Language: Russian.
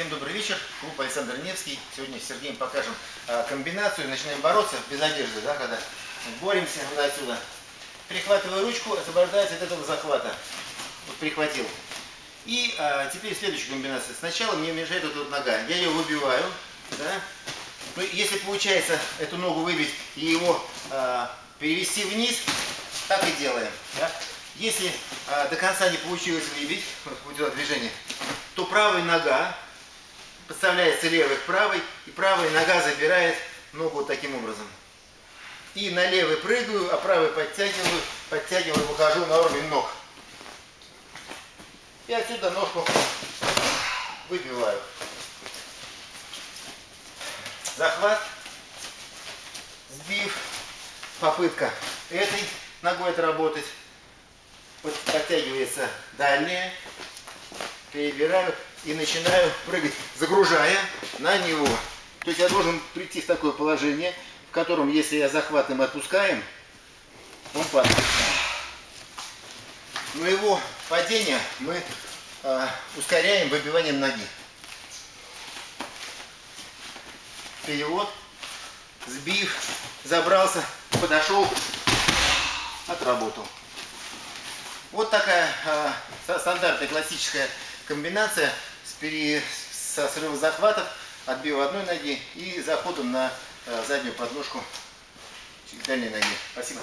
Всем добрый вечер. Клуб Александр Невский. Сегодня с Сергеем покажем а, комбинацию. Начинаем бороться без одежды, да, когда боремся вот отсюда. Перехватываю ручку, освобождаюсь от этого захвата. Вот прихватил. И а, теперь следующая комбинация. Сначала мне мешает вот эта вот нога. Я ее выбиваю. Да? Ну, если получается эту ногу выбить и его а, перевести вниз, так и делаем. Да? Если а, до конца не получилось выбить, вот путем движения, то правая нога подставляется левой к правой, и правая нога забирает ногу вот таким образом. И на левый прыгаю, а правый подтягиваю, подтягиваю, выхожу на уровень ног. И отсюда ножку выбиваю. Захват, сбив, попытка этой ногой отработать. Подтягивается дальняя, перебираю и начинаю прыгать, загружая на него. То есть я должен прийти в такое положение, в котором, если я захватываем и отпускаем, он падает. Но его падение мы э, ускоряем выбиванием ноги. Перевод, сбив, забрался, подошел, отработал. Вот такая э, стандартная классическая комбинация с пере... со срыва захватов, отбива одной ноги и заходом на э, заднюю подножку дальней ноги. Спасибо.